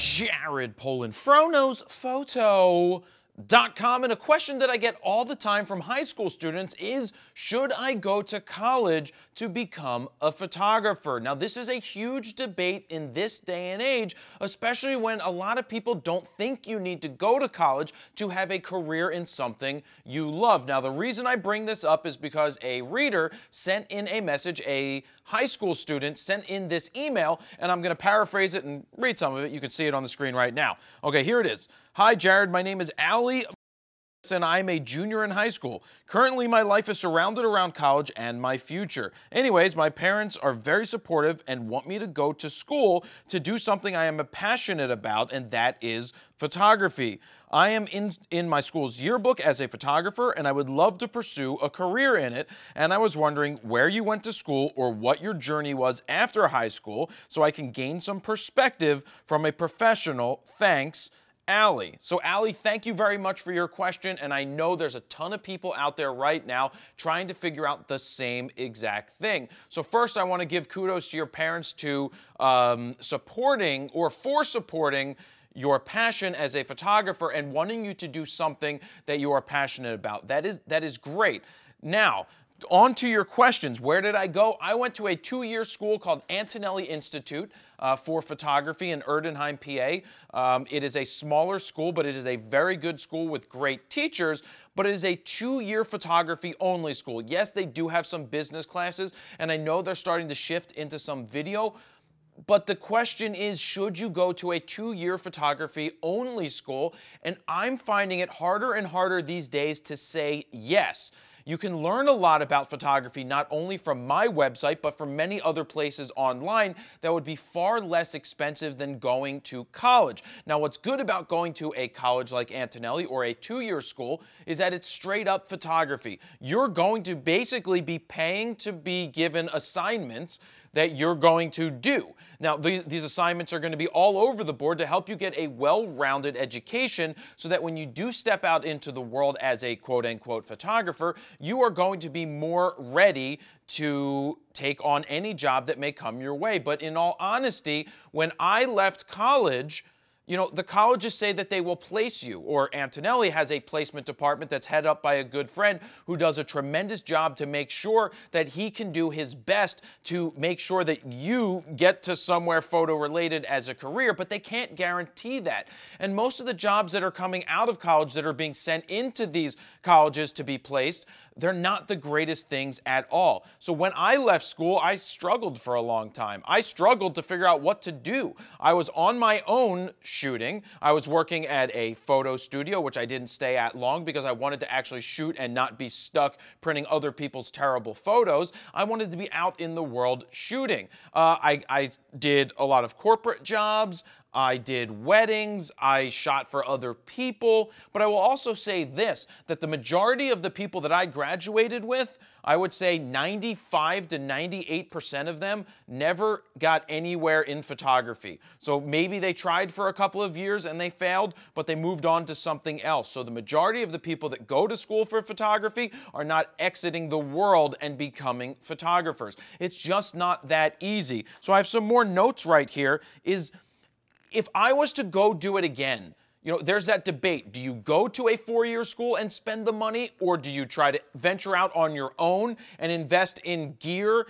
Jared Polin, FroKnowsPhoto. Com, and a question that I get all the time from high school students is should I go to college to become a photographer? Now, this is a huge debate in this day and age, especially when a lot of people don't think you need to go to college to have a career in something you love. Now, the reason I bring this up is because a reader sent in a message, a high school student sent in this email, and I'm going to paraphrase it and read some of it. You can see it on the screen right now. Okay, here it is. Hi, Jared. My name is Allie and I'm a junior in high school. Currently, my life is surrounded around college and my future. Anyways, my parents are very supportive and want me to go to school to do something I am passionate about, and that is photography. I am in, in my school's yearbook as a photographer, and I would love to pursue a career in it. And I was wondering where you went to school or what your journey was after high school so I can gain some perspective from a professional. Thanks. Allie. So, Allie, thank you very much for your question. And I know there's a ton of people out there right now trying to figure out the same exact thing. So, first, I want to give kudos to your parents to um, supporting or for supporting your passion as a photographer and wanting you to do something that you are passionate about. That is that is great. Now, on to your questions. Where did I go? I went to a two-year school called Antonelli Institute uh, for photography in Erdenheim, PA. Um, it is a smaller school, but it is a very good school with great teachers, but it is a two-year photography only school. Yes, they do have some business classes, and I know they're starting to shift into some video, but the question is, should you go to a two-year photography only school? And I'm finding it harder and harder these days to say yes. You can learn a lot about photography not only from my website, but from many other places online that would be far less expensive than going to college. Now, what's good about going to a college like Antonelli or a two-year school is that it's straight up photography. You're going to basically be paying to be given assignments that you're going to do. Now, these, these assignments are going to be all over the board to help you get a well-rounded education so that when you do step out into the world as a quote-unquote photographer, you are going to be more ready to take on any job that may come your way. But in all honesty, when I left college, you know, the colleges say that they will place you, or Antonelli has a placement department that's head up by a good friend who does a tremendous job to make sure that he can do his best to make sure that you get to somewhere photo related as a career, but they can't guarantee that. And most of the jobs that are coming out of college that are being sent into these colleges to be placed, they're not the greatest things at all. So when I left school, I struggled for a long time. I struggled to figure out what to do. I was on my own shooting. I was working at a photo studio, which I didn't stay at long because I wanted to actually shoot and not be stuck printing other people's terrible photos. I wanted to be out in the world shooting. Uh, I, I did a lot of corporate jobs. I did weddings, I shot for other people, but I will also say this, that the majority of the people that I graduated with, I would say 95 to 98% of them never got anywhere in photography. So maybe they tried for a couple of years and they failed, but they moved on to something else. So the majority of the people that go to school for photography are not exiting the world and becoming photographers. It's just not that easy. So I have some more notes right here is if I was to go do it again, you know, there's that debate. Do you go to a four year school and spend the money, or do you try to venture out on your own and invest in gear?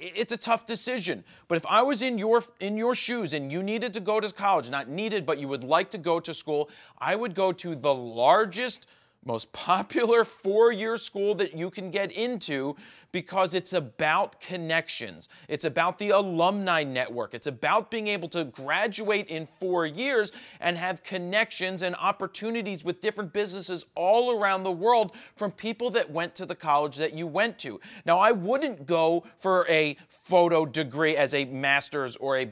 It's a tough decision. But if I was in your in your shoes and you needed to go to college, not needed, but you would like to go to school, I would go to the largest most popular four-year school that you can get into because it's about connections. It's about the alumni network. It's about being able to graduate in four years and have connections and opportunities with different businesses all around the world from people that went to the college that you went to. Now, I wouldn't go for a photo degree as a master's or a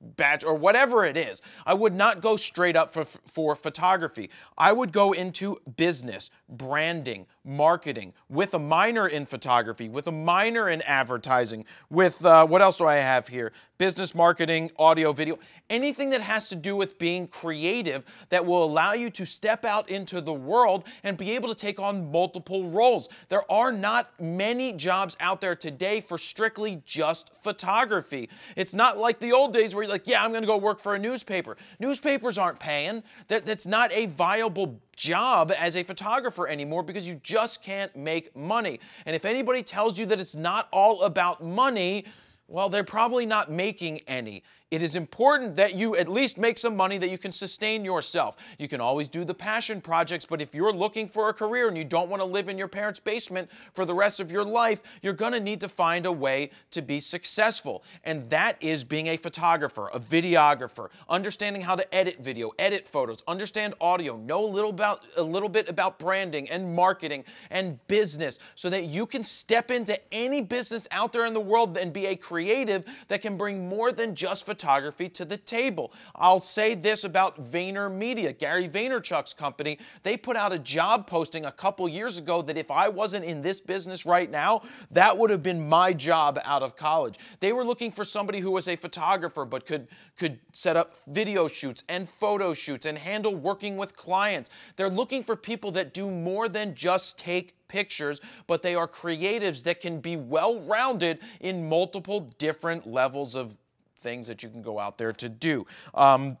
badge or whatever it is. I would not go straight up for, for photography. I would go into business, branding, marketing, with a minor in photography, with a minor in advertising, with uh, what else do I have here? Business marketing, audio, video, anything that has to do with being creative that will allow you to step out into the world and be able to take on multiple roles. There are not many jobs out there today for strictly just photography. It's not like the old days where you're like, yeah, I'm going to go work for a newspaper. Newspapers aren't paying. That, that's not a viable job as a photographer anymore because you just can't make money. And if anybody tells you that it's not all about money, well, they're probably not making any it is important that you at least make some money that you can sustain yourself. You can always do the passion projects, but if you're looking for a career and you don't want to live in your parents' basement for the rest of your life, you're going to need to find a way to be successful. And that is being a photographer, a videographer, understanding how to edit video, edit photos, understand audio, know a little about a little bit about branding and marketing and business so that you can step into any business out there in the world and be a creative that can bring more than just photography photography to the table. I'll say this about VaynerMedia, Gary Vaynerchuk's company. They put out a job posting a couple years ago that if I wasn't in this business right now, that would have been my job out of college. They were looking for somebody who was a photographer but could, could set up video shoots and photo shoots and handle working with clients. They're looking for people that do more than just take pictures, but they are creatives that can be well rounded in multiple different levels of things that you can go out there to do. Um,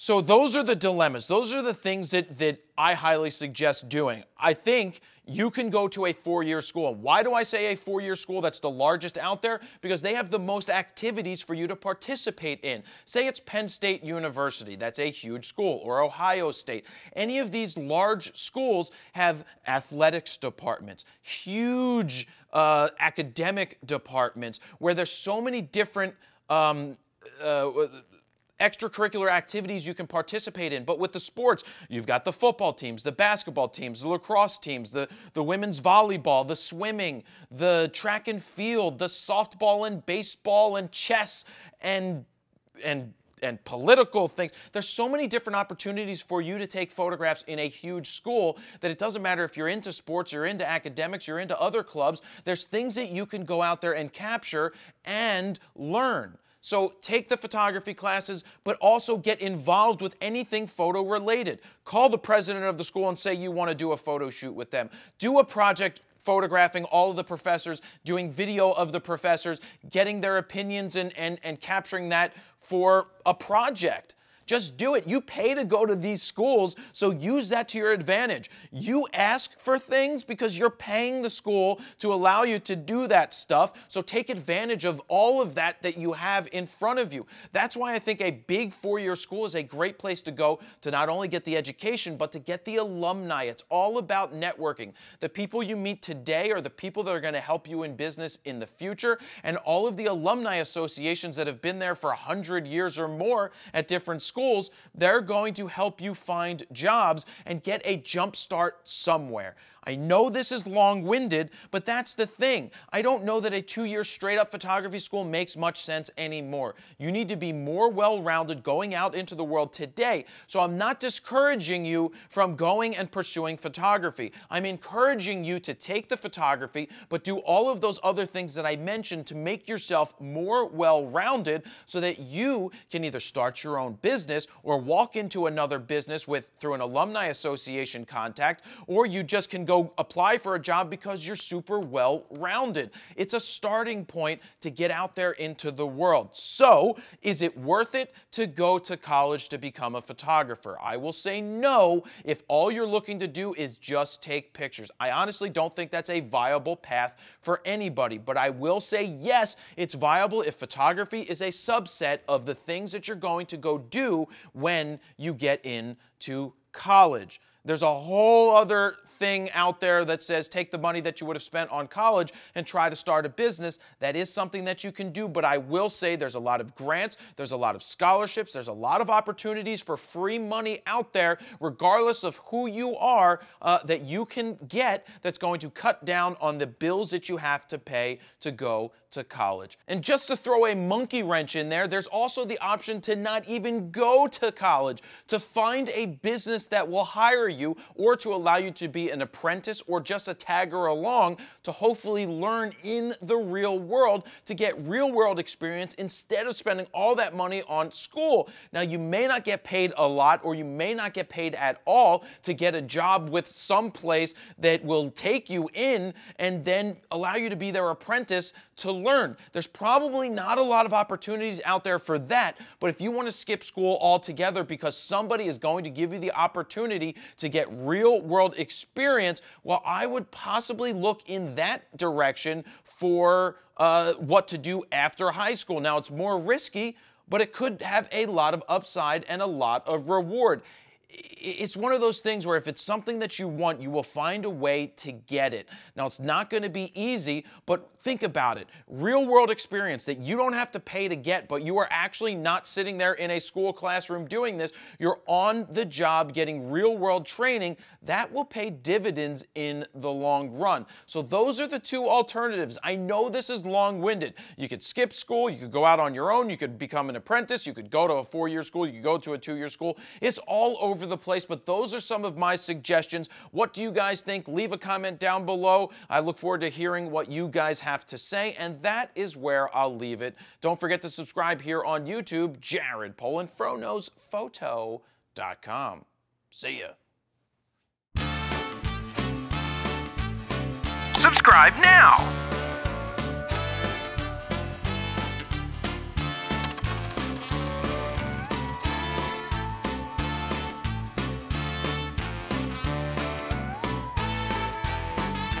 so those are the dilemmas. Those are the things that, that I highly suggest doing. I think you can go to a four-year school. Why do I say a four-year school that's the largest out there? Because they have the most activities for you to participate in. Say it's Penn State University, that's a huge school, or Ohio State. Any of these large schools have athletics departments, huge uh, academic departments, where there's so many different um, uh, extracurricular activities you can participate in. But with the sports, you've got the football teams, the basketball teams, the lacrosse teams, the, the women's volleyball, the swimming, the track and field, the softball and baseball and chess and and and political things. There's so many different opportunities for you to take photographs in a huge school that it doesn't matter if you're into sports, you're into academics, you're into other clubs. There's things that you can go out there and capture and learn. So take the photography classes, but also get involved with anything photo related. Call the president of the school and say you want to do a photo shoot with them. Do a project photographing all of the professors, doing video of the professors, getting their opinions and, and, and capturing that for a project. Just do it. You pay to go to these schools, so use that to your advantage. You ask for things because you're paying the school to allow you to do that stuff, so take advantage of all of that that you have in front of you. That's why I think a big four year school is a great place to go to not only get the education, but to get the alumni. It's all about networking. The people you meet today are the people that are going to help you in business in the future, and all of the alumni associations that have been there for 100 years or more at different schools schools, they're going to help you find jobs and get a jump start somewhere. I know this is long winded, but that's the thing. I don't know that a two year straight up photography school makes much sense anymore. You need to be more well rounded going out into the world today. So I'm not discouraging you from going and pursuing photography. I'm encouraging you to take the photography, but do all of those other things that I mentioned to make yourself more well rounded so that you can either start your own business or walk into another business with through an alumni association contact, or you just can go apply for a job because you're super well rounded. It's a starting point to get out there into the world. So, is it worth it to go to college to become a photographer? I will say no if all you're looking to do is just take pictures. I honestly don't think that's a viable path for anybody, but I will say yes, it's viable if photography is a subset of the things that you're going to go do when you get into college. There's a whole other thing out there that says take the money that you would have spent on college and try to start a business. That is something that you can do, but I will say there's a lot of grants, there's a lot of scholarships, there's a lot of opportunities for free money out there, regardless of who you are, uh, that you can get that's going to cut down on the bills that you have to pay to go to college. And just to throw a monkey wrench in there, there's also the option to not even go to college, to find a business that will hire you you or to allow you to be an apprentice or just a tagger along to hopefully learn in the real world to get real world experience instead of spending all that money on school. Now, you may not get paid a lot or you may not get paid at all to get a job with some place that will take you in and then allow you to be their apprentice to learn. There's probably not a lot of opportunities out there for that, but if you want to skip school altogether because somebody is going to give you the opportunity to get real world experience, well, I would possibly look in that direction for uh, what to do after high school. Now, it's more risky, but it could have a lot of upside and a lot of reward it's one of those things where if it's something that you want, you will find a way to get it. Now, it's not going to be easy, but think about it. Real world experience that you don't have to pay to get, but you are actually not sitting there in a school classroom doing this. You're on the job getting real world training. That will pay dividends in the long run. So, those are the two alternatives. I know this is long winded. You could skip school, you could go out on your own, you could become an apprentice, you could go to a four year school, you could go to a two year school. It's all over over the place, but those are some of my suggestions. What do you guys think? Leave a comment down below. I look forward to hearing what you guys have to say, and that is where I'll leave it. Don't forget to subscribe here on YouTube, Jared Polin, FroKnowsPhoto.com. See ya. Subscribe now!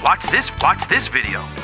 Watch this, watch this video.